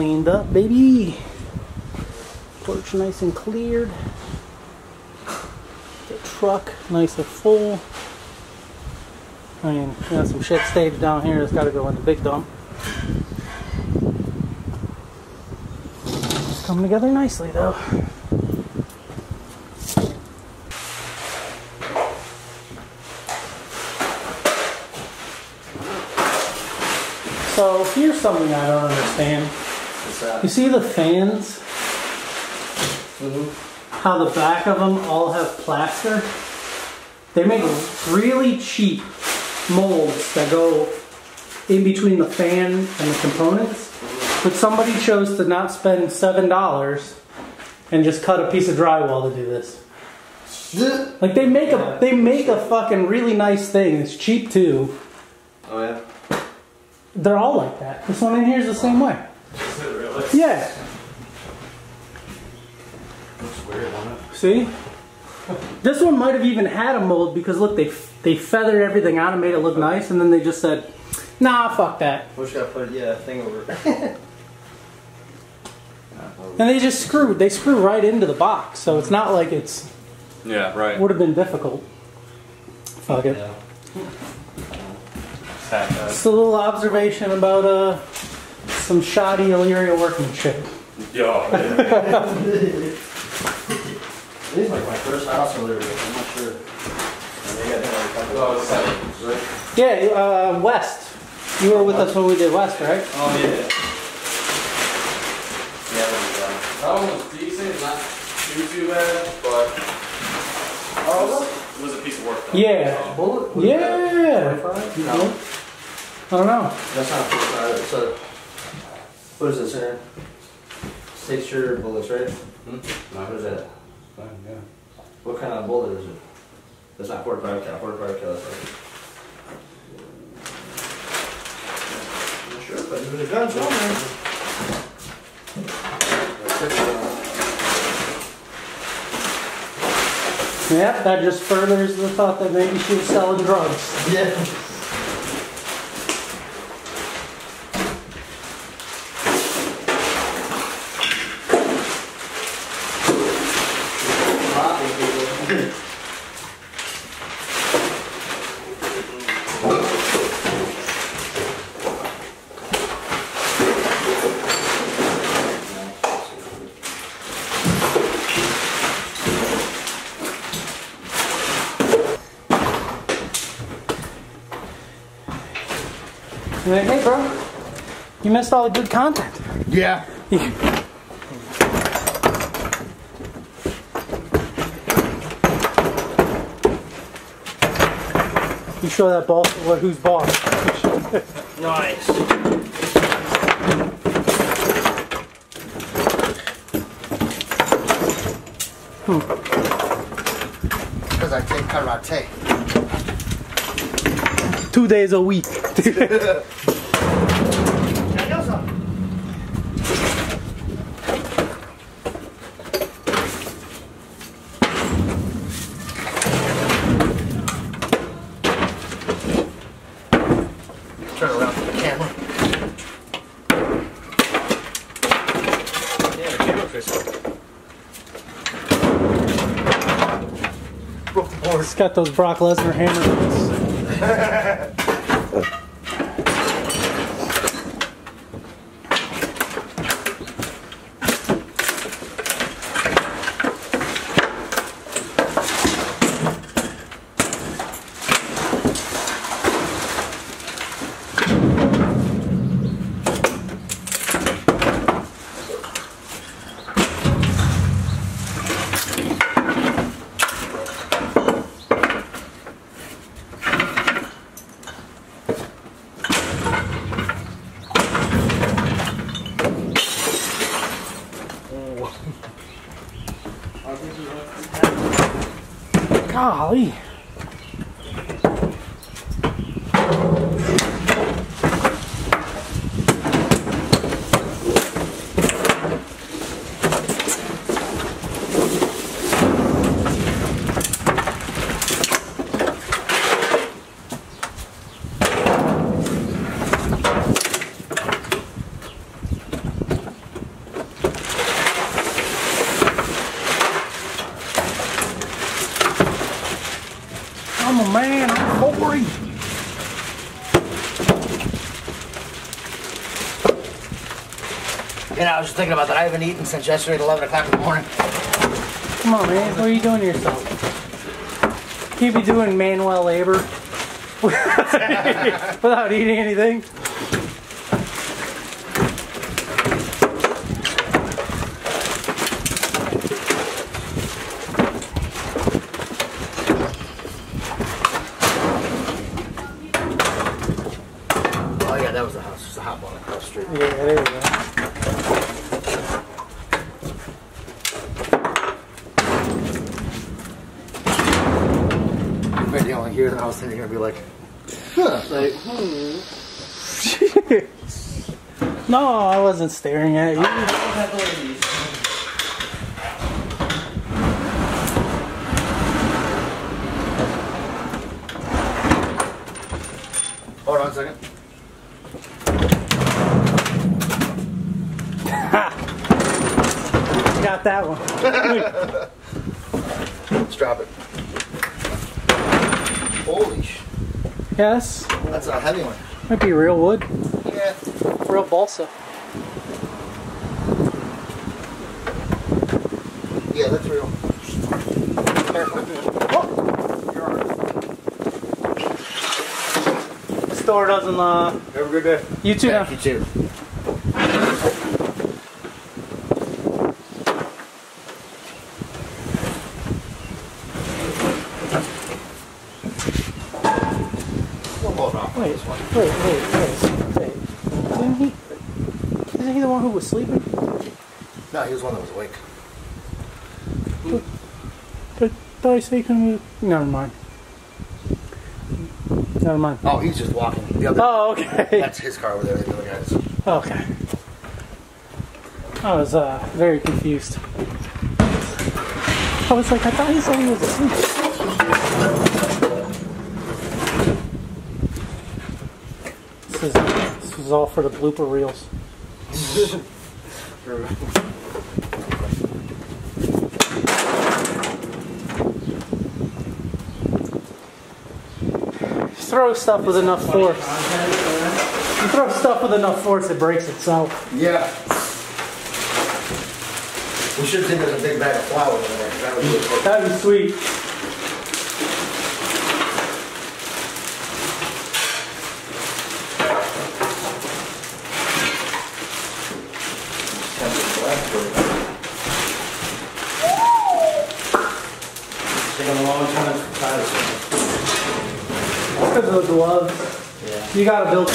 Cleaned up, baby. Porch nice and cleared. The truck nice and full. I mean, we got some shit staged down here that's got to go in the big dump. It's coming together nicely, though. So here's something I don't understand. That? You see the fans? Mhm. How the back of them all have plaster? They make really cheap molds that go in between the fan and the components. But somebody chose to not spend seven dollars and just cut a piece of drywall to do this. Like they make a they make a fucking really nice thing. It's cheap too. Oh yeah. They're all like that. This one in here is the same way. Is? Yeah. Looks weird, doesn't it? See? This one might have even had a mold because look, they they feathered everything out and made it look nice, and then they just said, "Nah, fuck that," Wish I put yeah a thing over. and they just screwed. They screw right into the box, so it's not like it's Yeah, right. would have been difficult. Fuck it. Sad guys. Just a little observation about uh some shoddy Elyria workmanship. Yeah. This is like my first house in Liberty, I'm not sure. And they got that, like, couple Oh, of- Right? Yeah, uh, West. You were with us when we did West, right? Oh, yeah. Yeah, that was, one was decent, not too too bad, but Oh, it was a piece of work. Though. Yeah. bullet? Yeah. that 45? No, I don't know. that's not forty-five, it's a, what is this here? Six shooter bullets, right? Hmm? What is that? Yeah. What kind of bullet is it? That's not forty-five cal, forty-five cal, that's like. Not Sure, but there's a gun somewhere. Yep, that just furthers the thought that maybe she was selling drugs. Yeah. You're like, hey, bro, you missed all the good content. Yeah. You show that boss what who's boss. Nice. Because I take karate. Two days a week. Turn around to the camera. Yeah, the camera fits. Broke the board. It's got those Brock Lesnar hammer. Golly. I'm a man. I'm 40. You know, I was just thinking about that. I haven't eaten since yesterday at 11 o'clock in the morning. Come on, man. What are you doing to yourself? Can't be doing manual labor without eating anything. Oh, yeah, that was the house. It's a hot one across the street. Yeah, there you go. Maybe you only hear the house sitting here and be like, huh. Like, No, I wasn't staring at you. hold on a second. Got that one. Let's drop it. Holy sh! Yes, That's a heavy one. might be real wood, Yeah. real balsa. Yeah, that's real. Store doesn't. Uh, Have a good day. you too. now. You too. Wait, wait, wait, wait, wait. Didn't he? Isn't he the one who was sleeping? No, he was one that was awake. Did, did I say he couldn't move? Never mind. Never mind. Oh, he's just walking. The other. Oh, okay. That's his car over there. The other guy's. Okay. I was uh, very confused. I was like, I thought he said he was asleep. This is, this is all for the blooper reels. Throw stuff with enough force. You throw stuff with enough force, it breaks itself. Yeah. We should think there's a big bag of flour in there. That would be good. That'd be sweet. Taking a long time to tie this one. Because of the gloves. Yeah. You gotta build.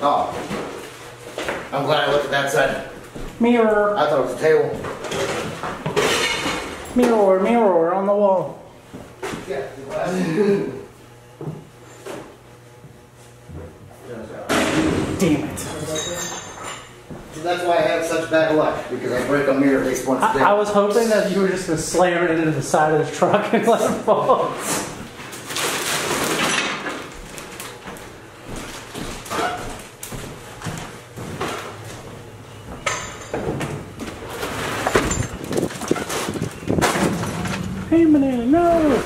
Oh. I'm glad I looked at that side. Mirror, I thought it was a table. mirror, mirror on the wall. Yeah. Damn it. See, that's why I have such bad luck, because I break a mirror at least once a day. I, I was hoping that you were just gonna slam it into the side of the truck and let it fall. Hey, banana, no!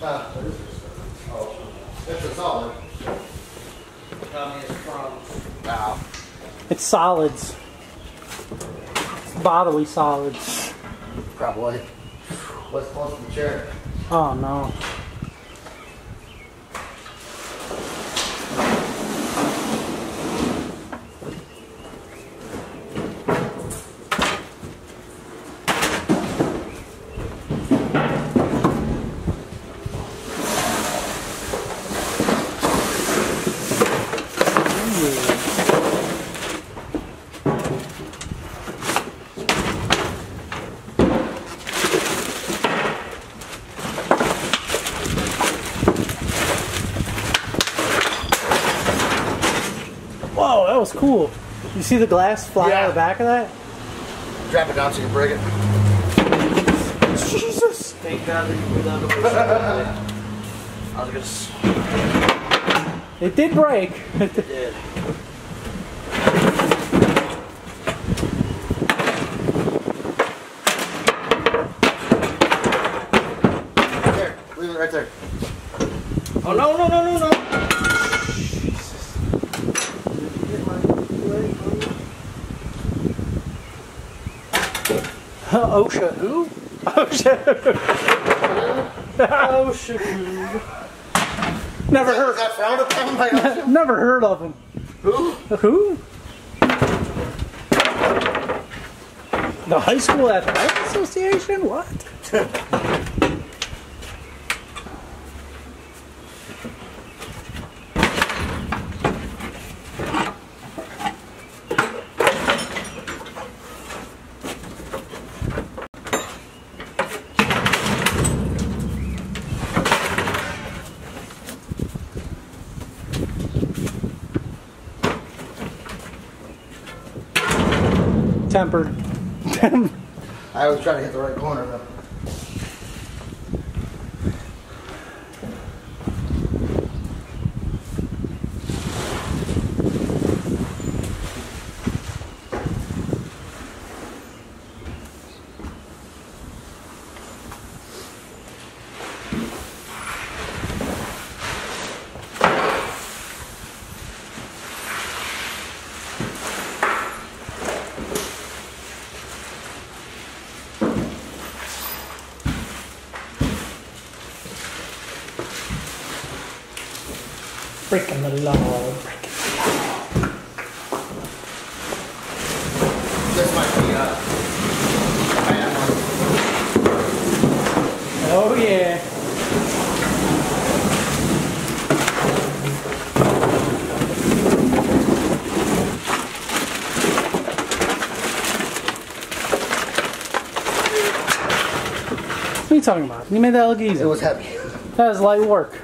Ah, what is this? Oh, that's a solid. Wow. It's solids. Bodily solids. Probably. What's close to the chair? Oh no. Whoa, that was cool. You see the glass fly out Yeah. the back of that? Drop it down so you can break it. Jesus! Thank God that you put over I was gonna It did break. did. Right there. Leave it right there. Oh no no no no no! OSHA who? OSHA. OSHA who? Never Is heard. that frowned upon by us? Never heard of him. Who? Who? The High School Athletic Association? What? Tempered. Breaking the law. Breaking. This might be uh. Oh yeah. What are you talking about? You made that look easy. It was heavy. That was light work.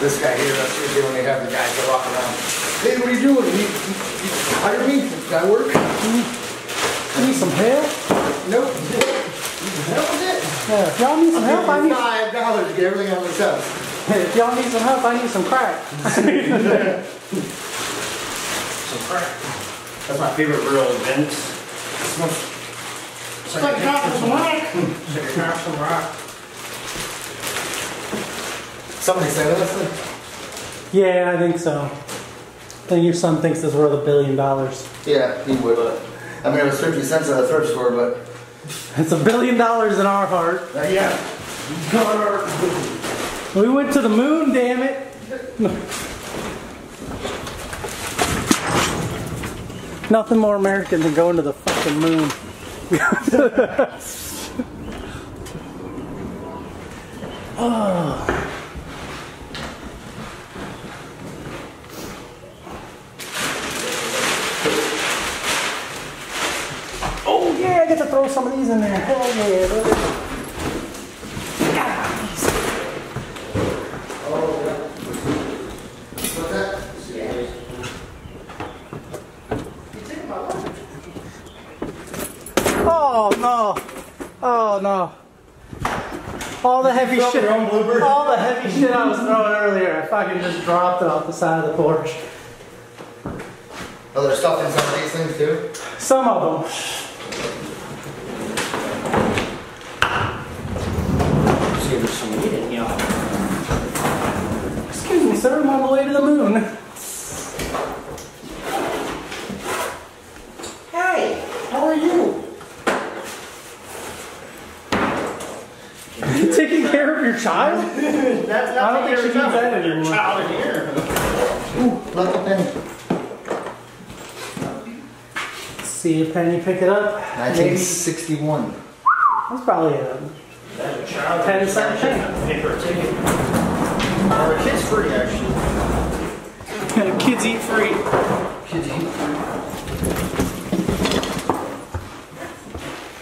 This guy here, that's usually when they have the guys that walk around. Hey, what are you doing? You, you, you hire me? Can I work? You need some help? Nope. That was it. Yeah, if y'all need some help, I need. Five dollars to get everything on myself. If y'all need some help, I need some crack. Some crack. That's my favorite grill, Vince. It's like dropping some rock. Take a crack, some rock. Somebody say that. Yeah, I think so. I think your son thinks it's worth a billion dollars. Yeah, he would. I mean, it was 50 cents at a thrift store, but. It's a billion dollars in our heart. Uh, yeah. We went to the moon, damn it. Nothing more American than going to the fucking moon. oh. Oh yeah, I get to throw some of these in there. Hell yeah, Oh no. Oh no. All the heavy shit. All the heavy shit I was throwing earlier, I fucking just dropped it off the side of the porch. Oh, there's stuff in some of these things too? Some of them. See if there's some meat in here. Excuse me, sir, I'm on the way to the moon. Hey, how are you? taking care of your child? That's I don't think she needs that anymore. Child in here. Ooh, lucky penny. See a penny pick it up. Maybe. 1961. That's probably a That's a child. 10 cent penny. Paper ticket. Or a kid's free, actually. Kids eat free. Kids eat free.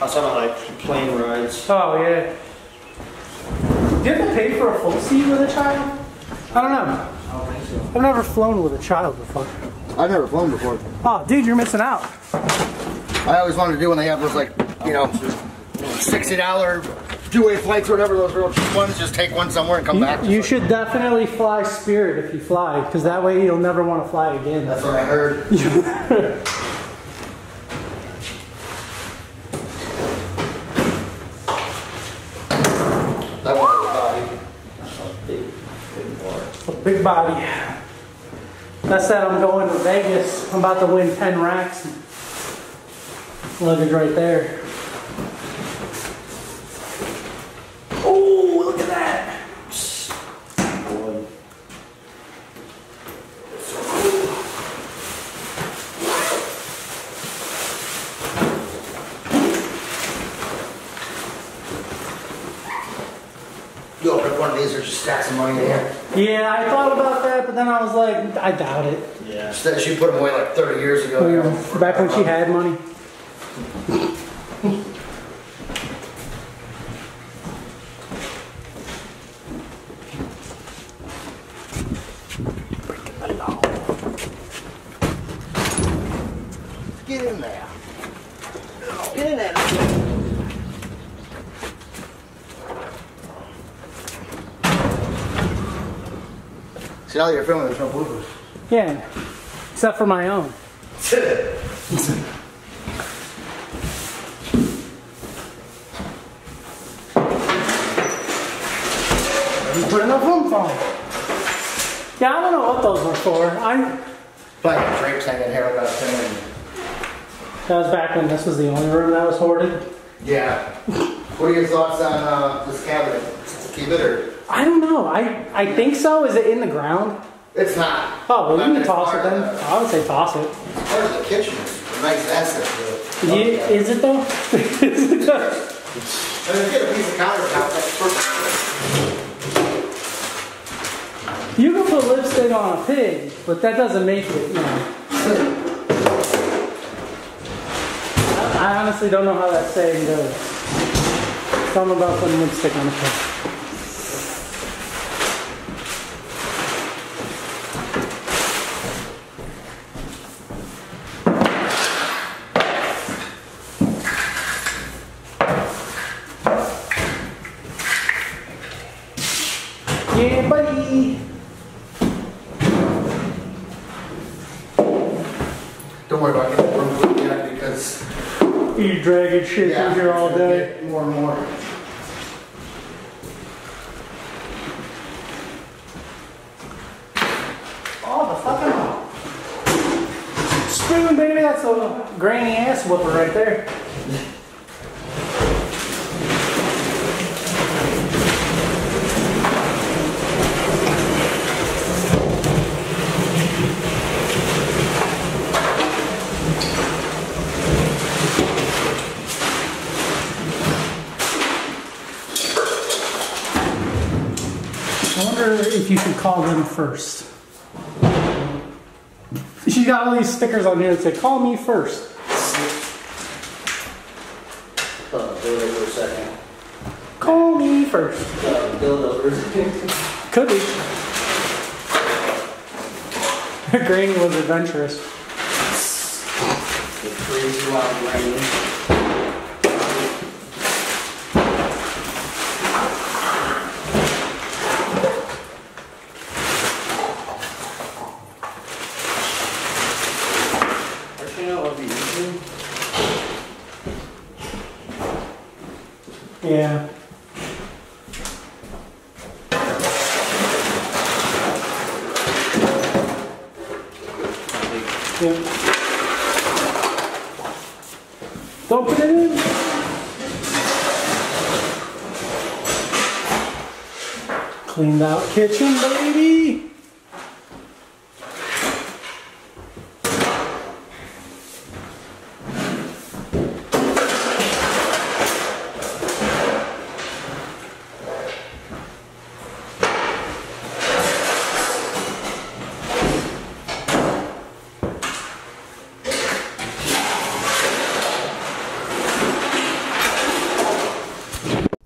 I saw like plane rides. Oh yeah. Do you have to pay for a full seat with a child? I don't know. I don't think so. I've never flown with a child before. I've never flown before. Oh, dude, you're missing out. I always wanted to do when they have those like, you know, $60 two-way flights or whatever, those real cheap ones. Just take one somewhere and come back. You, you should definitely fly Spirit if you fly, because that way you'll never want to fly again. That's what I heard. That one was a body. Big, big bar. A big body. That's that I'm going to Vegas. I'm about to win 10 racks. Luggage right there. Oh, look at that. Boy. You open up one of these, there's just stacks of money in here. Yeah, I thought about that, but then I was like, I doubt it. Yeah. She put them away like 30 years ago. Know, back when she had money. That you're filming, there's no bloopers. Yeah, except for my own. You put enough room for 'em. Yeah, I don't know what those were for. I Like drapes hanging here, I got a thing. that was back when this was the only room that was hoarded. Yeah. What are your thoughts on uh, this cabinet? Keep it or? I don't know. I I think so. Is it in the ground? It's not. Oh well, you can toss it then. uh, I would say toss it. Of the kitchen. It's a nice asset. to- You, is it though? is it though? You get a piece of countertop, that's perfect. You can put lipstick on a pig, but that doesn't make it, you know. I, I honestly don't know how that saying goes. Something about putting lipstick on a pig. Yeah, buddy. Don't worry about getting room for it yet because You dragging shit yeah, through here all it's gonna day. get More and more. Oh, the fucking spoon, baby. That's a granny ass whooper right there. I wonder if you should call them first. She's got all these stickers on here that say, call me first. Uh, dildo for a second. Call me first. Uh, dildo for a second. Could be. Granny was adventurous. The crazy wild rain. Actually, you know what would be easy? Yeah. Yeah. Don't put it in. Cleaned out kitchen, baby.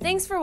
Thanks for